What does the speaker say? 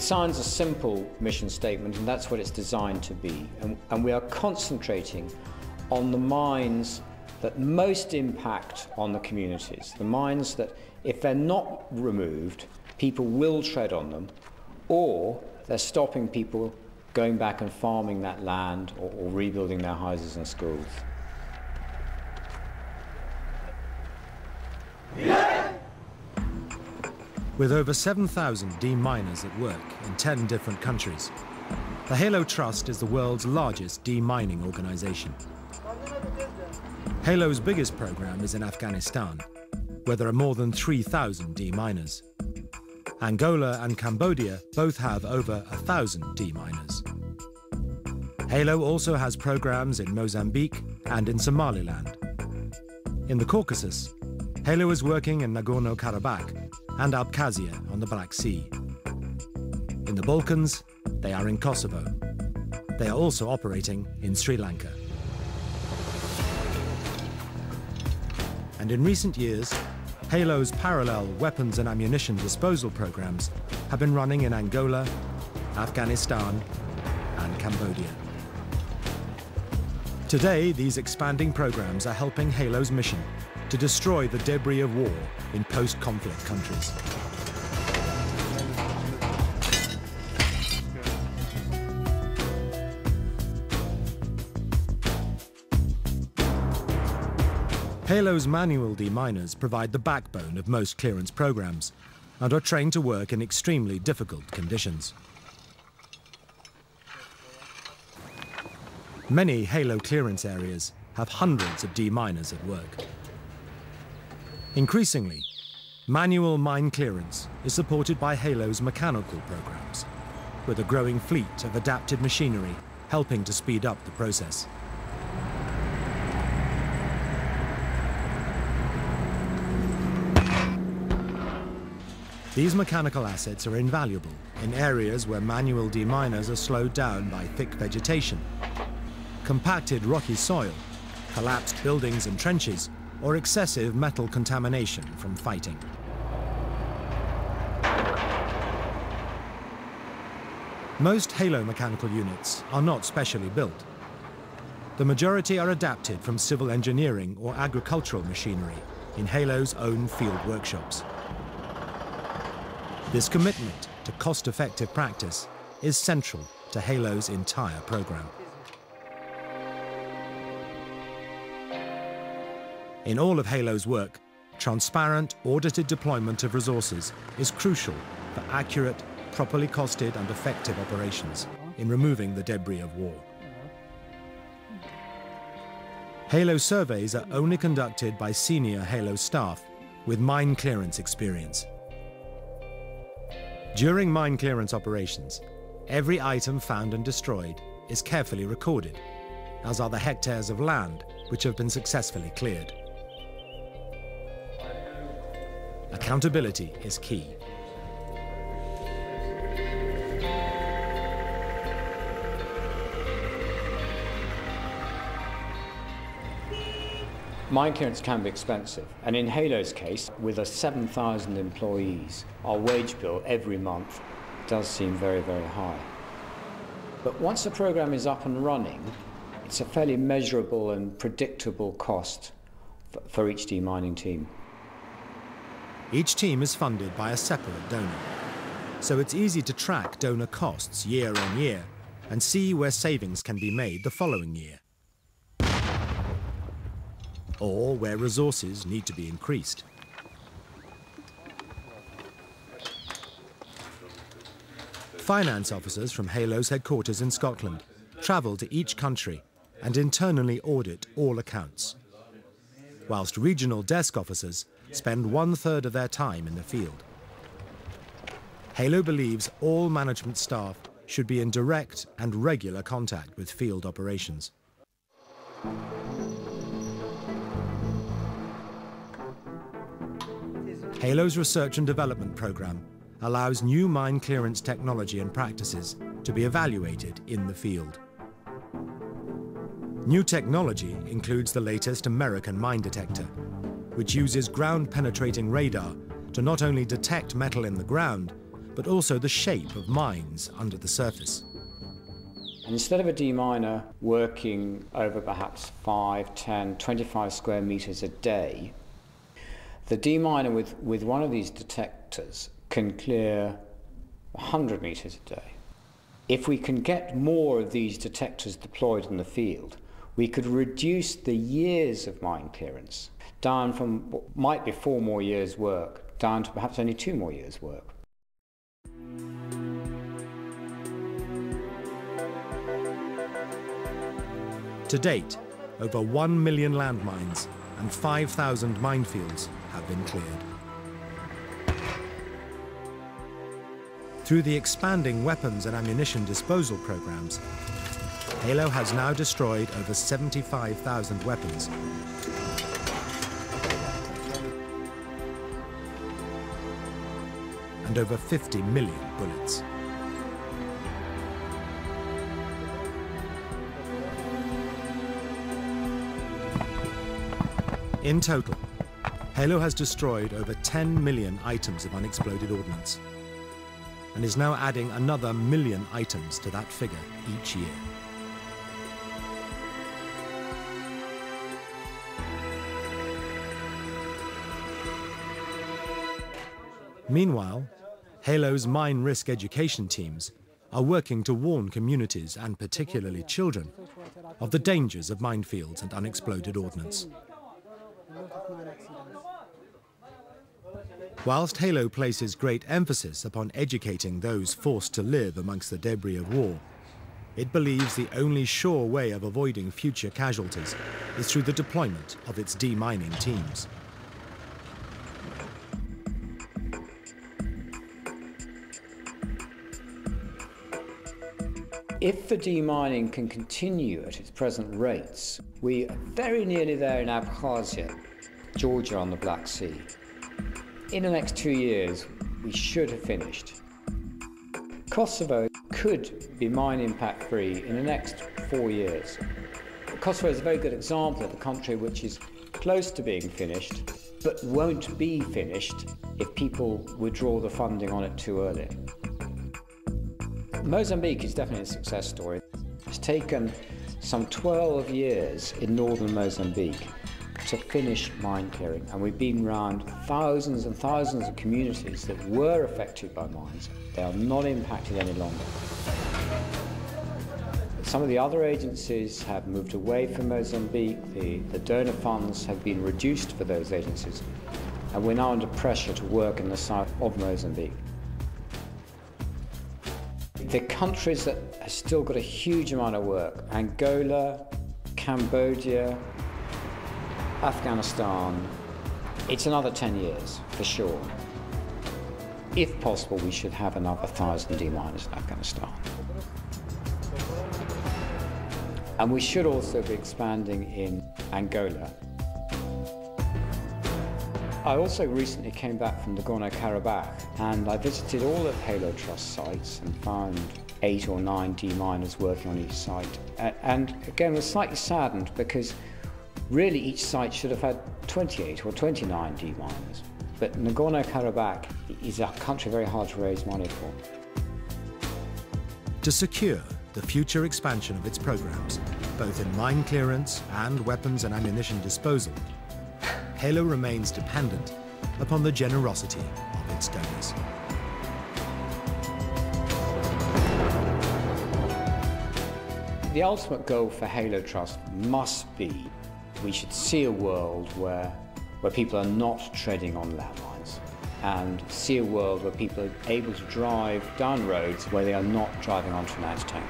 sounds a simple mission statement, and that's what it's designed to be. And, and we are concentrating on the mines that most impact on the communities, the mines that, if they're not removed, people will tread on them, or they're stopping people going back and farming that land or, or rebuilding their houses and schools. With over 7,000 deminers at work in 10 different countries, the Halo Trust is the world's largest demining organization. Halo's biggest program is in Afghanistan, where there are more than 3,000 deminers. Angola and Cambodia both have over 1,000 deminers. Halo also has programs in Mozambique and in Somaliland. In the Caucasus, Halo is working in Nagorno-Karabakh and Abkhazia on the Black Sea. In the Balkans, they are in Kosovo. They are also operating in Sri Lanka. And in recent years, Halo's parallel weapons and ammunition disposal programs have been running in Angola, Afghanistan, and Cambodia. Today, these expanding programs are helping Halo's mission to destroy the debris of war in post-conflict countries. Halo's manual deminers provide the backbone of most clearance programs and are trained to work in extremely difficult conditions. Many Halo clearance areas have hundreds of deminers at work. Increasingly, manual mine clearance is supported by Halo's mechanical programs, with a growing fleet of adapted machinery helping to speed up the process. These mechanical assets are invaluable in areas where manual deminers are slowed down by thick vegetation, compacted rocky soil, collapsed buildings and trenches, or excessive metal contamination from fighting. Most Halo mechanical units are not specially built. The majority are adapted from civil engineering or agricultural machinery in Halo's own field workshops. This commitment to cost-effective practice is central to Halo's entire program. In all of Halo's work, transparent, audited deployment of resources is crucial for accurate, properly costed and effective operations in removing the debris of war. Halo surveys are only conducted by senior Halo staff with mine clearance experience. During mine clearance operations, every item found and destroyed is carefully recorded, as are the hectares of land which have been successfully cleared. Accountability is key. Mine clearance can be expensive, and in Halo's case, with a 7,000 employees, our wage bill every month does seem very, very high. But once the program is up and running, it's a fairly measurable and predictable cost for each demining team. Each team is funded by a separate donor, so it's easy to track donor costs year on year and see where savings can be made the following year. Or where resources need to be increased. Finance officers from Halo's headquarters in Scotland travel to each country and internally audit all accounts, whilst regional desk officers spend one-third of their time in the field. Halo believes all management staff should be in direct and regular contact with field operations. Halo's research and development program allows new mine clearance technology and practices to be evaluated in the field. New technology includes the latest American mine detector, which uses ground-penetrating radar to not only detect metal in the ground, but also the shape of mines under the surface. Instead of a deminer working over perhaps 5, 10, 25 square meters a day, the deminer with, with one of these detectors can clear 100 meters a day. If we can get more of these detectors deployed in the field, we could reduce the years of mine clearance down from what might be four more years' work down to perhaps only two more years' work. To date, over 1 million landmines and 5,000 minefields have been cleared. Through the expanding weapons and ammunition disposal programs, Halo has now destroyed over 75,000 weapons and over 50 million bullets. In total, Halo has destroyed over 10 million items of unexploded ordnance and is now adding another million items to that figure each year. Meanwhile, Halo's mine risk education teams are working to warn communities, and particularly children, of the dangers of minefields and unexploded ordnance. Whilst Halo places great emphasis upon educating those forced to live amongst the debris of war, it believes the only sure way of avoiding future casualties is through the deployment of its demining teams. If the demining can continue at its present rates, we are very nearly there in Abkhazia, Georgia on the Black Sea. In the next two years, we should have finished. Kosovo could be mine impact free in the next four years. Kosovo is a very good example of a country which is close to being finished, but won't be finished if people withdraw the funding on it too early. Mozambique is definitely a success story. It's taken some 12 years in northern Mozambique to finish mine clearing, and we've been around thousands and thousands of communities that were affected by mines. They are not impacted any longer. Some of the other agencies have moved away from Mozambique. The, the donor funds have been reduced for those agencies, and we're now under pressure to work in the south of Mozambique. The countries that have still got a huge amount of work, Angola, Cambodia, Afghanistan, it's another 10 years for sure. If possible, we should have another thousand deminers in Afghanistan. And we should also be expanding in Angola I also recently came back from Nagorno-Karabakh and I visited all of Halo Trust sites and found eight or nine deminers working on each site. And again, was slightly saddened because really each site should have had 28 or 29 deminers. But Nagorno-Karabakh is a country very hard to raise money for. To secure the future expansion of its programs, both in mine clearance and weapons and ammunition disposal, Halo remains dependent upon the generosity of its donors. The ultimate goal for Halo Trust must be we should see a world where, where people are not treading on landmines and see a world where people are able to drive down roads where they are not driving onto an anti-tank.